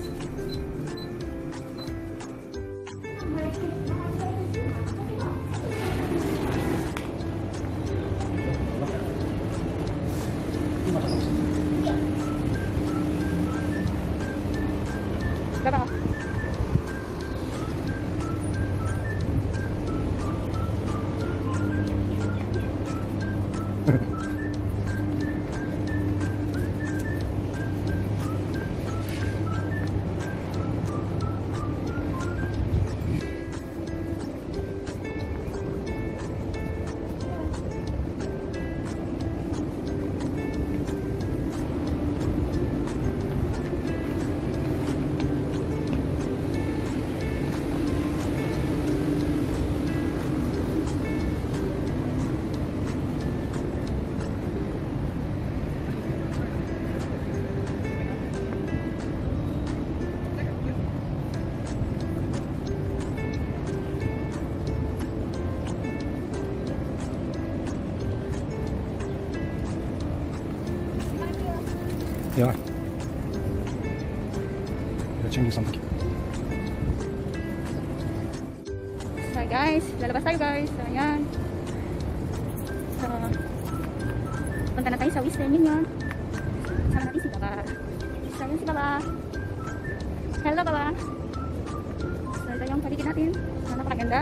Thank you. Chinese sambal. So guys, lalabas tayo guys. So ayan. So, punta na tayo sa Wisden. Yun yun. Sama natin si Baba. So yun si Baba. Hello Baba. So ito yung paligid natin. So, napakaganda.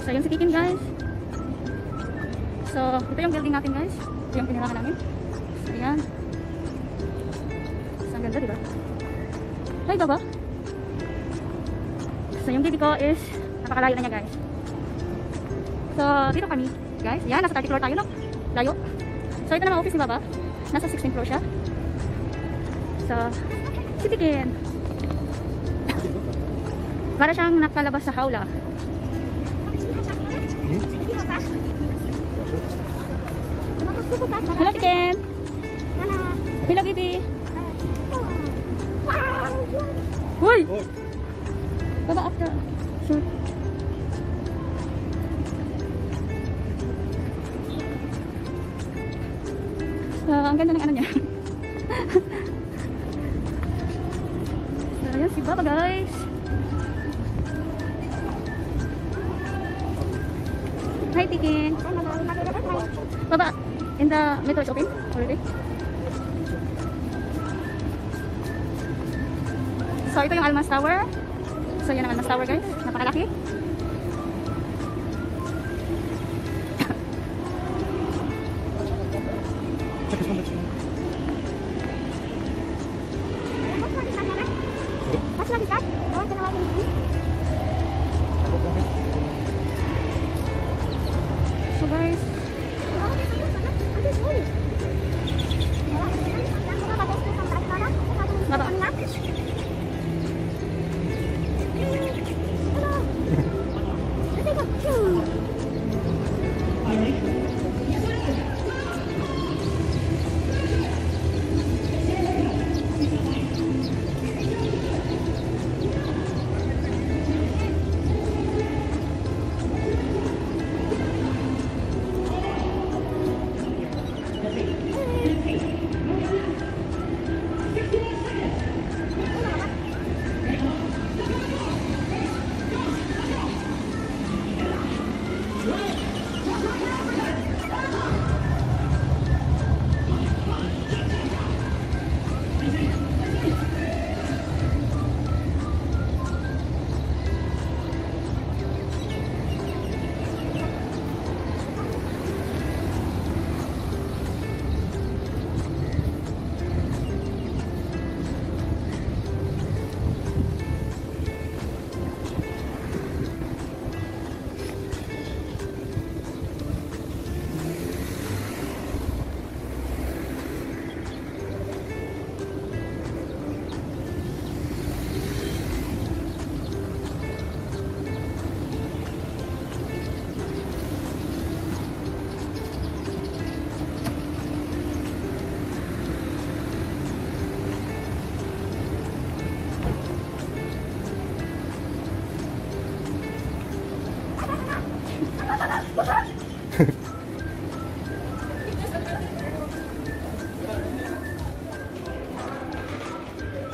So yun si Kikim guys. So ito yung building natin guys. Ito yung pinirahan namin. So ayan. Ganda diba? Hi Baba. So, yung baby ko is napakalayo na niya, guys. So, dito kami, guys. Yan, nasa 30 floor tayo, no? Layo. So, ito naman office ni Baba. Nasa 16th floor siya. So, si Pikin. Para siyang nakalabas sa hawla. Hello, Pikin. Hello, baby. Uy! Baba after. Sure. So, ang ganda ng ano niya. so, ayan si Baba guys. Hi, Tikin. Baba, in the metro is open already. So, ito yung Almas Tower. So, yan ang Almas Tower guys. Napakalaki.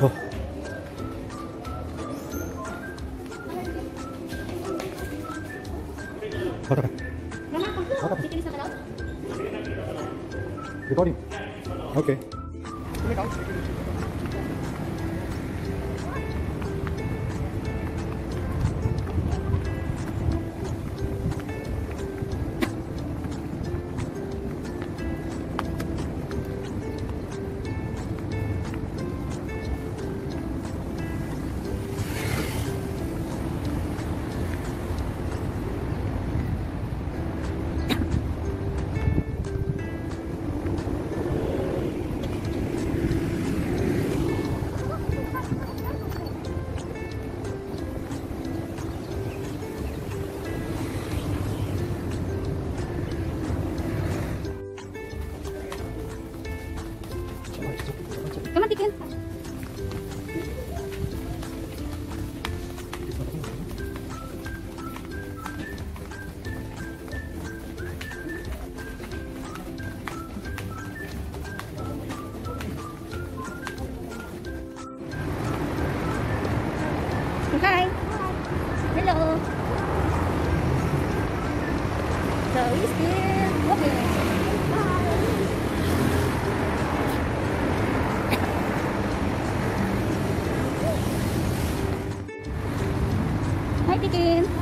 Oh. Bata ka. Bata ka. Tikinis na ka daw? 頑張っていけ Hi,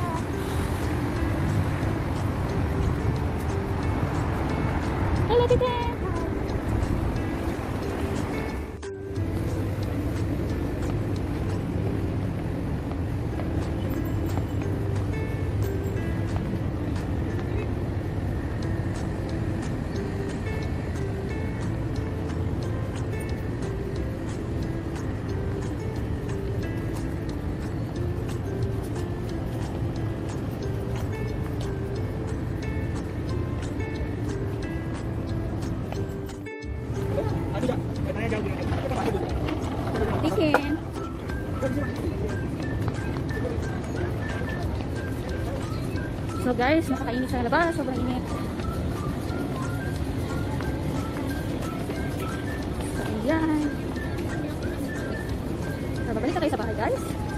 So guys, nakakainit sa labas. Sobrang init. So, ayan. So, babalik na kayo sa bahay guys.